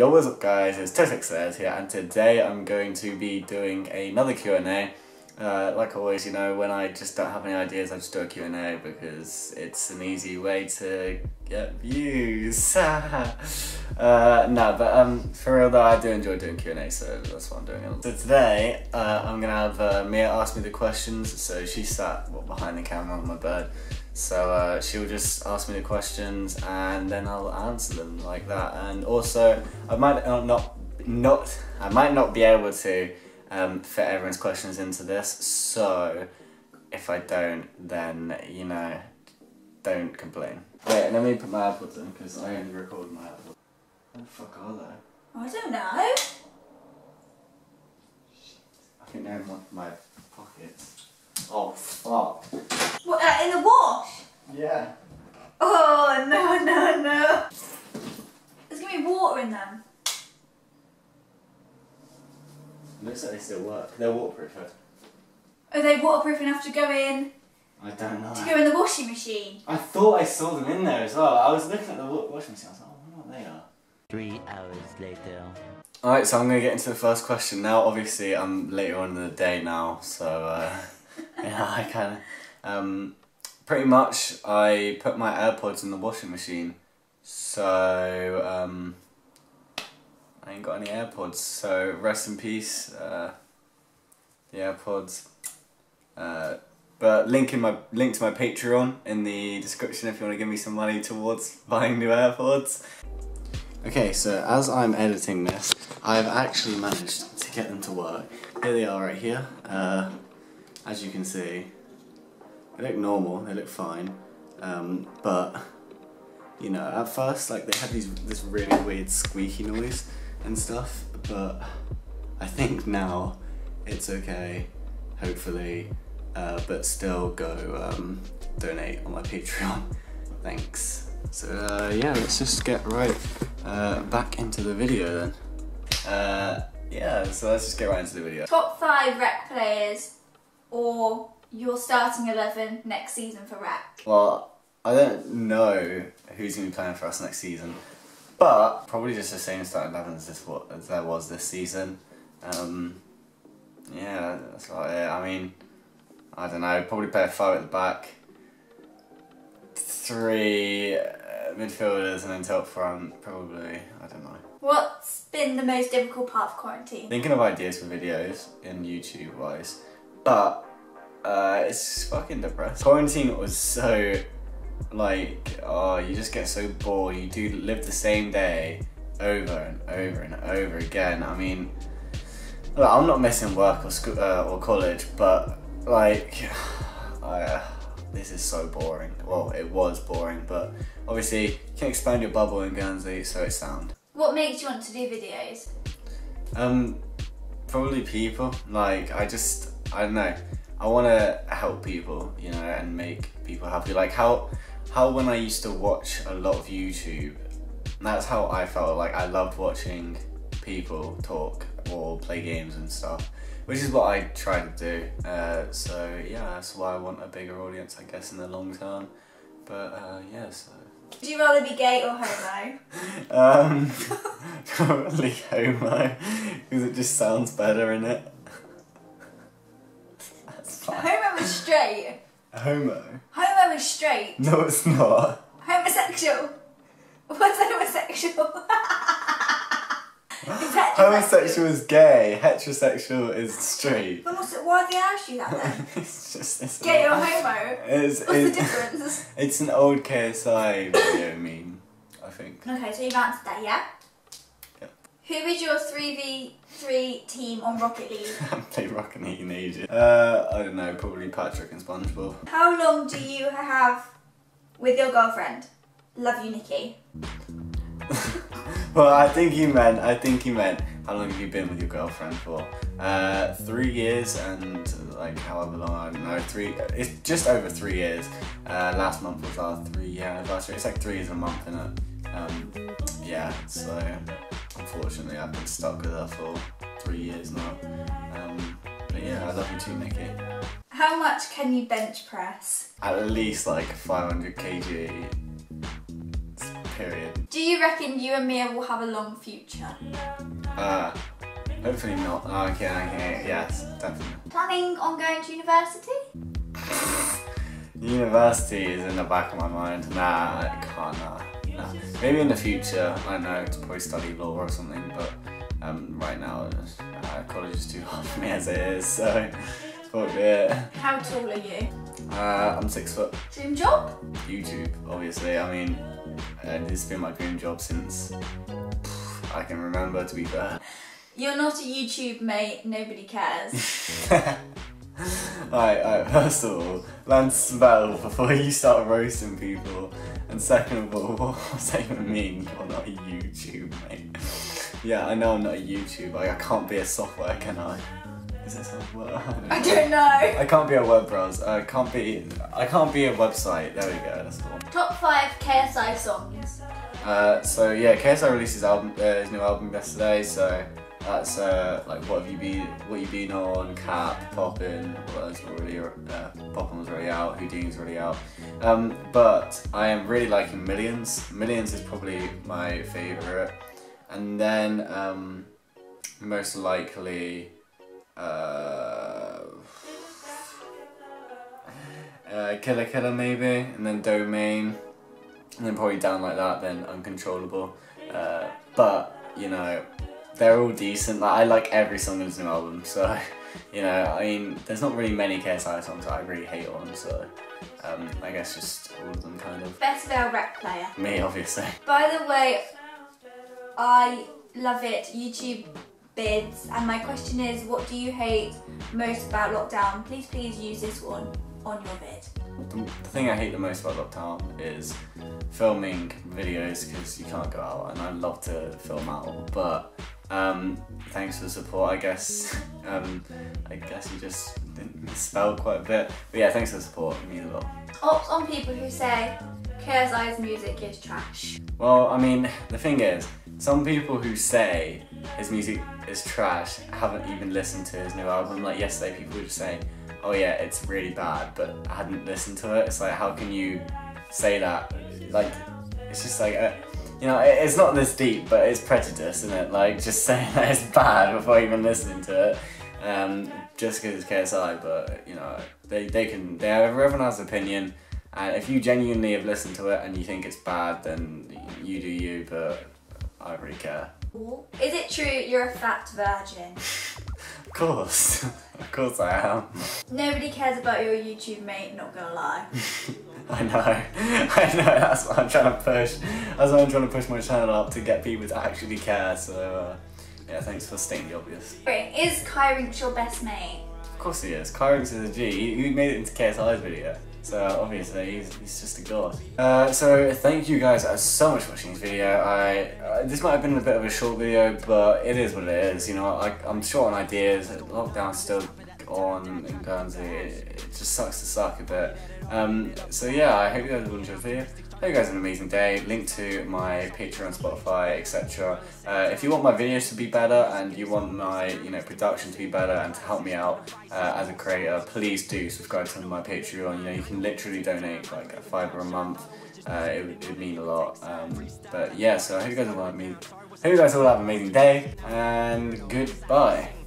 Yo, what's up guys, it's Totix here and today I'm going to be doing another Q&A. Uh, like always, you know, when I just don't have any ideas, I just do a Q&A because it's an easy way to get views. uh, no, but um, for real though, I do enjoy doing Q&A, so that's what I'm doing. So today, uh, I'm going to have uh, Mia ask me the questions, so she sat behind the camera on my bed. So uh, she'll just ask me the questions and then I'll answer them like that. And also, I might not, not, I might not be able to um, fit everyone's questions into this. So if I don't, then you know, don't complain. Wait, let me put my AirPods in because I only record my AirPods. Where the fuck are they? I don't know. I think they're in one of my pockets. Oh fuck. What, uh, in the wash? Yeah. Oh, no, no, no. There's going to be water in them. Looks like they still work. They're waterproof. Are they waterproof enough to go in, I don't know. to go in the washing machine? I thought I saw them in there as well. I was looking at the wa- washing machine. I was like, oh, I wonder what they are. Three hours later. Alright, so I'm going to get into the first question now. Obviously, I'm later on in the day now, so uh, yeah, I kind of. Um, pretty much, I put my AirPods in the washing machine, so um, I ain't got any AirPods. So rest in peace, uh, the AirPods. Uh, but link in my link to my Patreon in the description if you want to give me some money towards buying new AirPods. Okay, so as I'm editing this, I've actually managed to get them to work. Here they are right here. Uh, as you can see, they look normal, they look fine. Um, but, you know, at first, like, they had these this really weird squeaky noise and stuff, but I think now it's okay, hopefully, uh, but still go um, donate on my Patreon. Thanks. So uh, yeah, let's just get right uh, back into the video then. Uh, yeah, so let's just get right into the video. Top five rec players or your starting 11 next season for rec? Well, I don't know who's going to be playing for us next season, but probably just the same starting 11 as, this, what, as there was this season. Um, yeah, that's about it. I mean, I don't know, probably play a five at the back, three uh, midfielders and then top front, probably, I don't know. What's been the most difficult part of quarantine? Thinking of ideas for videos in YouTube wise, but uh, it's fucking depressing. Quarantine was so like, oh, you just get so bored. You do live the same day over and over and over again. I mean, look, I'm not missing work or school uh, or college, but like, I, uh, this is so boring. Well, it was boring, but obviously you can expand your bubble in Guernsey, so it's sound. What makes you want to do videos? Um, probably people. Like I just, I don't know. I want to help people, you know, and make people happy. Like how, how when I used to watch a lot of YouTube, that's how I felt. Like I loved watching people talk or play games and stuff, which is what I try to do. Uh, so yeah, that's why I want a bigger audience, I guess, in the long term. But uh, yeah, so. Would you rather be gay or homo? Um, probably homo, because it just sounds better in it. Straight. Homo? Homo is straight. No, it's not. Homosexual. What's homosexual? Homosexual is gay, heterosexual is straight. Then what's it, why have they ask you that then? it's just it's Gay or homo? It's, What's the difference? it's an old KSI video meme, I think. Okay, so you've answered that, yeah? Who is your 3v3 team on Rocket League? I haven't played Rocket League in ages. Uh, I don't know, probably Patrick and SpongeBob. How long do you have with your girlfriend? Love you, Nikki. Well, I think he meant, I think he meant, how long have you been with your girlfriend for? Uh, three years and like however long, I don't know, three, it's just over three years. Uh, last month was our three year anniversary. It's like three years a month, in it? Um, yeah, so unfortunately I've been stuck with her for three years now. Um, but yeah, I love you too, Nikki. How much can you bench press? At least like 500 kg period. Do you reckon you and Mia will have a long future? Uh, hopefully not. Oh, okay, okay, yes, definitely. Planning on going to university? University is in the back of my mind. Nah, I can't. Nah, nah. Maybe in the future. I don't know to probably study law or something. But um, right now, uh, college is too hard for me as it is. So it's probably it. How tall are you? Uh, I'm six foot. Dream job? YouTube, obviously. I mean, uh, this has been my dream job since I can remember. To be fair. You're not a YouTube mate, nobody cares. Alright, alright, first of all, learn to spell before you start roasting people. And second of all, what does that even mean? You're not a YouTube, mate. Yeah, I know I'm not a YouTuber. Like, I can't be a software, can I? Is it software? I don't know. I can't be a web browser. I can't be. I can't be a website. There we go. That's cool. Top five KSI songs. Uh, so yeah, KSI released his album, uh, his new album yesterday. So that's uh, like what have you been, what you been on, Cap, Poppin. Well, that's already uh, Poppin was already out. Houdini's already out. Um, but I am really liking Millions. Millions is probably my favorite, and then um, most likely. Uh, uh, Killa Killa maybe, and then Domain, and then probably down like that, then Uncontrollable. Uh, but you know, they're all decent. Like I like every song in his new album, so you know, I mean, there's not really many KSI songs that I really hate on, so um, I guess just all of them kind of. Best male rap player. Me, obviously. By the way, I love it. YouTube bids. And my question is, what do you hate most about lockdown? Please, please use this one on your bid. The, the thing I hate the most about lockdown is filming videos because you can't go out, and I love to film out. But um, thanks for the support. I guess um, I guess you just didn't misspell quite a bit. But yeah, thanks for the support. It means a lot. Opt on people who say KSI's music is trash. Well, I mean, the thing is, some people who say his music is trash haven't even listened to his new album. Like yesterday, people were just saying, "Oh yeah, it's really bad," but I hadn't listened to it. It's like, how can you say that? Like, it's just like, uh, you know, it, it's not this deep, but it's prejudice, isn't it? Like, just saying that it's bad before even listening to it. Um, just because it's KSI, but you know, they, they can, they have, everyone has an opinion. And if you genuinely have listened to it and you think it's bad, then you do you, but I don't really care. Is it true you're a fat virgin? Of course, of course I am. Nobody cares about your YouTube mate, not gonna lie. I know, I know, that's what I'm trying to push. That's why I'm trying to push my channel up to get people to actually care, so uh, yeah, thanks for stating the obvious. Is Kyrinx your best mate? Of course he is. Kyrinx is a G. He, he made it into KSI's video. So obviously he's, he's just a god. Uh, so thank you guys so much for watching this video. I uh, this might have been a bit of a short video, but it is what it is. You know, I, I'm short on ideas. Lockdown's still on in Guernsey. It, just sucks to suck a bit. Um, so yeah, I hope you guys will enjoy the video. Hope you guys have an amazing day. Link to my Patreon, Spotify, etc. Uh, if you want my videos to be better and you want my you know production to be better and to help me out uh, as a creator, please do subscribe to my Patreon. You know you can literally donate like a fiver a month. Uh, it, would, it would mean a lot. Um, but yeah, so I hope you guys all have me. Hope you guys all have an amazing day and goodbye.